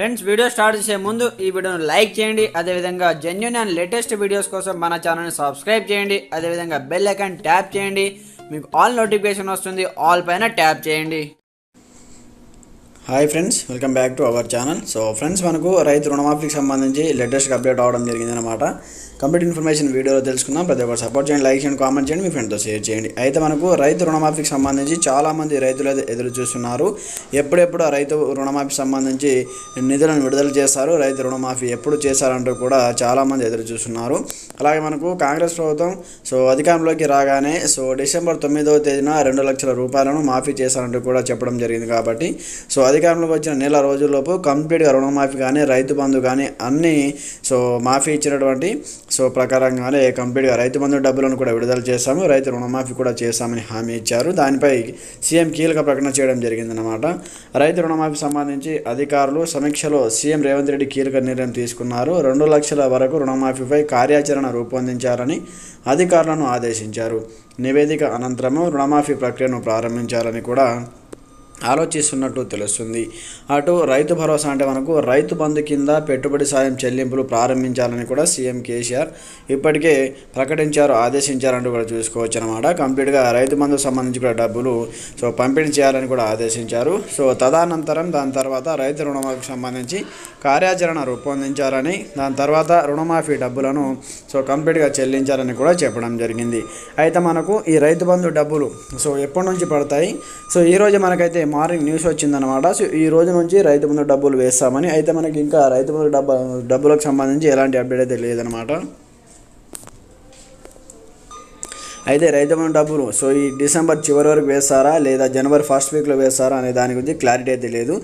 Friends video start చేసే ముందు ఈ వీడియోను లైక్ చేయండి. అదేవిధంగా జెన్యున్ అండ్ లేటెస్ట్ వీడియోస్ కోసం మన ఛానల్ని సబ్స్క్రైబ్ చేయండి. అదేవిధంగా బెల్ ఐకాన్ ట్యాప్ చేయండి. మీకు ఆల్ నోటిఫికేషన్ వస్తుంది. ఆల్ పైన ట్యాప్ చేయండి. Hi friends welcome back to our channel so friends మనకు రైతు రుణమాఫీకి సంబంధించి లేటెస్ట్గా అప్డేట్ అవడం జరిగిందనమాట కంప్లీట్ ఇన్ఫర్మేషన్ వీడియోలో తెలుసుకుందాం. ప్రతి ఒక్కరు సపోర్ట్ చేయండి లైక్ చేయండి కామెంట్ చేయండి మీ ఫ్రెండ్తో షేర్ చేయండి. అయితే మనకు రైతు రుణమాఫీకి సంబంధించి చాలామంది రైతులు అయితే ఎదురు చూస్తున్నారు. ఎప్పుడెప్పుడు ఆ రైతు రుణమాఫీ సంబంధించి నిధులను విడుదల చేస్తారు. రైతు రుణమాఫీ ఎప్పుడు చేశారంటూ కూడా చాలామంది ఎదురు చూస్తున్నారు. అలాగే మనకు కాంగ్రెస్ ప్రభుత్వం సో అధికారంలోకి రాగానే సో డిసెంబర్ తొమ్మిదవ తేదీన రెండు లక్షల రూపాయలను మాఫీ చేశారంటూ కూడా చెప్పడం జరిగింది కాబట్టి సో అది అధికారంలోకి వచ్చిన నెల రోజుల్లోపు కంప్లీట్గా రుణమాఫీ కానీ రైతు బంధు కానీ అన్నీ సో మాఫీ ఇచ్చినటువంటి సో ప్రకారంగానే కంప్లీట్గా రైతు బంధు డబ్బులను కూడా విడుదల చేశాము. రైతు రుణమాఫీ కూడా చేశామని హామీ ఇచ్చారు. దానిపై సీఎం కీలక ప్రకటన చేయడం జరిగిందనమాట రైతు రుణమాఫీ సంబంధించి అధికారులు సమీక్షలో సీఎం రేవంత్ రెడ్డి కీలక నిర్ణయం తీసుకున్నారు. రెండు లక్షల వరకు రుణమాఫీపై కార్యాచరణ రూపొందించాలని అధికారులను ఆదేశించారు. నివేదిక అనంతరము రుణమాఫీ ప్రక్రియను ప్రారంభించాలని కూడా ఆలోచిస్తున్నట్టు తెలుస్తుంది. అటు రైతు భరోసా అంటే మనకు రైతు బంధు కింద పెట్టుబడి సాయం చెల్లింపులు ప్రారంభించాలని కూడా సీఎం కేసీఆర్ ఇప్పటికే ప్రకటించారు ఆదేశించారంటూ కూడా చూసుకోవచ్చు అనమాట కంప్లీట్గా రైతు బంధు సంబంధించి కూడా డబ్బులు సో పంపిణీ చేయాలని కూడా ఆదేశించారు. సో తదనంతరం దాని తర్వాత రైతు రుణమాఫీకి సంబంధించి కార్యాచరణ రూపొందించారని దాని తర్వాత రుణమాఫీ డబ్బులను సో కంప్లీట్గా చెల్లించాలని కూడా చెప్పడం జరిగింది. అయితే మనకు ఈ రైతు బంధు డబ్బులు సో ఎప్పటి నుంచి పడతాయి? సో ఈరోజు మనకైతే మార్నింగ్ న్యూస్ వచ్చిందనమాట సో ఈ రోజు నుంచి రైతు బంధు డబ్బులు వేస్తామని. అయితే మనకి ఇంకా రైతు బంధు డబ్బు డబ్బులకు సంబంధించి ఎలాంటి అప్డేట్ అయితే లేదనమాట అయితే రైతు బంధు డబ్బులు సో ఈ డిసెంబర్ చివరి వరకు వేస్తారా లేదా జనవరి ఫస్ట్ వీక్లో వేస్తారా అనే దాని గురించి క్లారిటీ అయితే లేదు.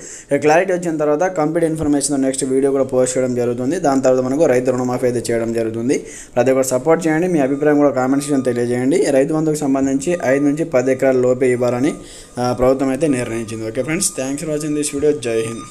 క్లారిటీ వచ్చిన తర్వాత కంప్లీట్ ఇన్ఫర్మేషన్ నెక్స్ట్ వీడియో కూడా పోస్ట్ చేయడం జరుగుతుంది. దాని తర్వాత మనకు రైతు రుణమాఫీ అయితే చేయడం జరుగుతుంది. ప్రతి ఒక్కరు సపోర్ట్ చేయండి. మీ అభిప్రాయం కూడా కామెంట్ సెక్షన్ తెలియజేయండి. రైతు బంధుకు సంబంధించి ఐదు నుంచి పది ఎకరాల లోపే ఇవ్వాలని ప్రభుత్వం అయితే నిర్ణయించింది. Okay friends thanks for watching this video జై హింద్